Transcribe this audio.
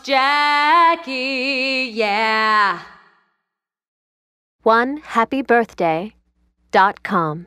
Jackie, yeah. One happy birthday dot com.